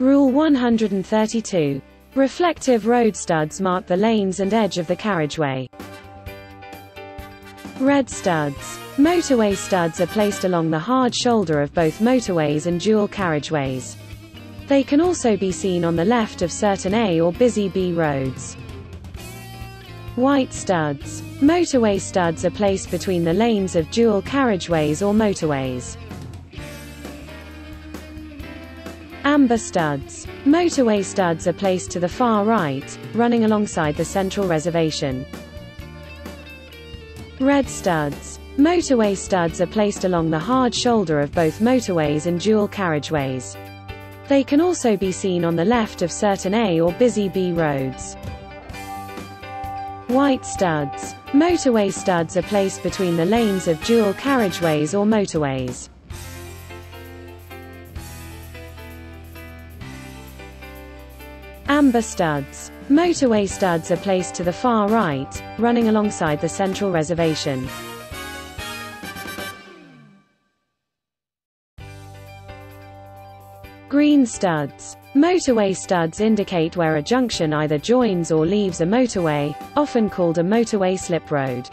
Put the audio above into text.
Rule 132. Reflective road studs mark the lanes and edge of the carriageway. Red studs. Motorway studs are placed along the hard shoulder of both motorways and dual carriageways. They can also be seen on the left of certain A or busy B roads. White studs. Motorway studs are placed between the lanes of dual carriageways or motorways. Amber studs. Motorway studs are placed to the far right, running alongside the central reservation. Red studs. Motorway studs are placed along the hard shoulder of both motorways and dual carriageways. They can also be seen on the left of certain A or busy B roads. White studs. Motorway studs are placed between the lanes of dual carriageways or motorways. Amber studs. Motorway studs are placed to the far right, running alongside the central reservation. Green studs. Motorway studs indicate where a junction either joins or leaves a motorway, often called a motorway slip road.